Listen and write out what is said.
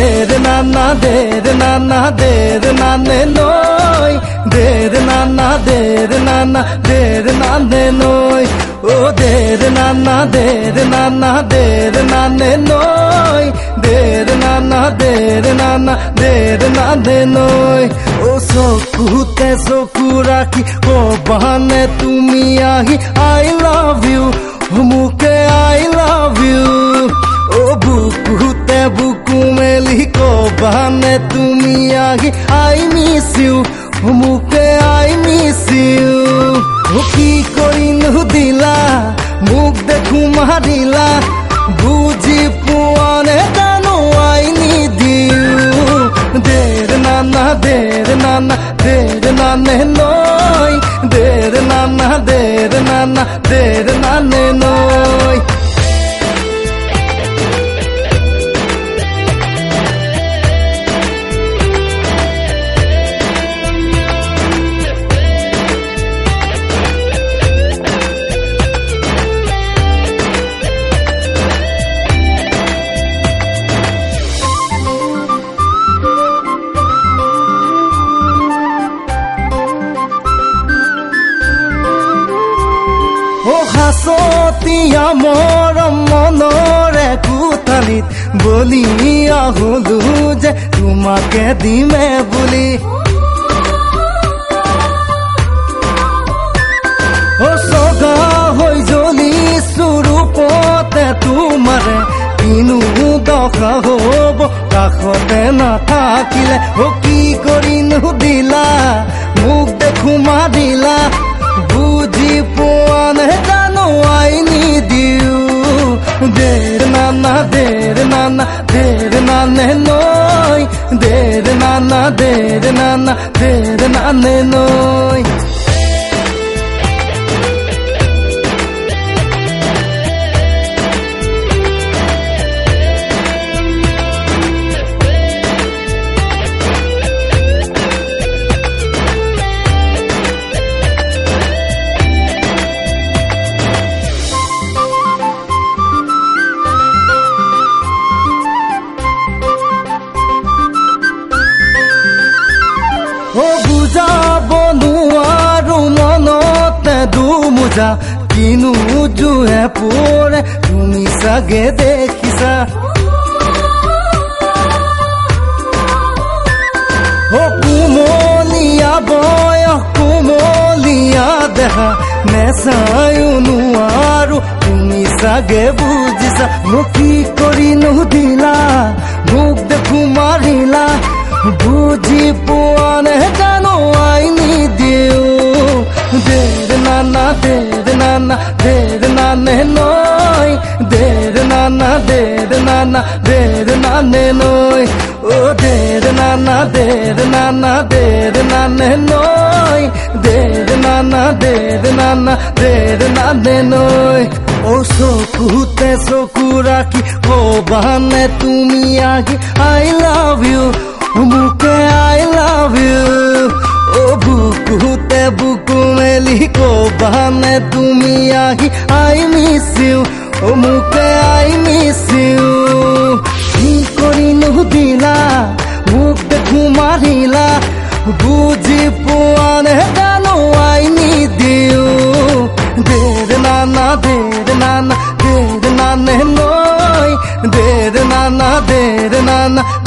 de de na na de de na na de de na ne noi de de na na de de na na de de na ne noi o de de na na de de na na de de na ne noi de de na na de de na na de de na ne noi o so kute so kura o bahane tumi ahi i love you o muke i love you o buku te buku বাহানে তুমি আগে I miss you মুকে I miss you কি কৰি নুদিলা মোক দেখো মাৰিলা বুজি পোৱা নে জানো আই নিদিও দেৰ নানা দেৰ নানা দেৰ নানে নয় দেৰ নানা দেৰ নানা দেৰ নানে নয় হাসতিয়া মৰম মনৰে কুতালিত বলি আহলো যে তোমাকে দিমে বুলি চগা হৈ জ্বলি চুৰুপতে তোমাৰে কিনো দখা হব কাষতে নাথাকিলে কি কৰি নুদিলা মোক দেখোমা দিলা নানা দের নানে নয় দের নানা দের নানা দের নানে নয় পূজা কিনো জুহে পৰে তুমি চাগে দেখিছা কুমলীয়া বয় কুমলীয়া দেহা নেচায়ো নোৱাৰো তুমি চাগে বুজিছা মোক কি কৰি নুদিলা মোক দেখো মাৰিলা বুজি পোৱা নে জানো আইনী na ded nana ded nane noi ded nana na nana ded nane noi o ded na na nana na nane noi ded nana ded nana ded nane noi ও সকুতে সকু রাখি ও বানে tu আগে আই লাভ ইউ মুখ को बहने তুমি আহি আই মিস ইউ ও মুকে আই মিস ইউ কি করিনু দিলা মুখ ঘুমারিলা বুঝি পোয়ানে জানো আইনি দিউ দের নানা দের নানা দের নানে নয় দের নানা দের নানা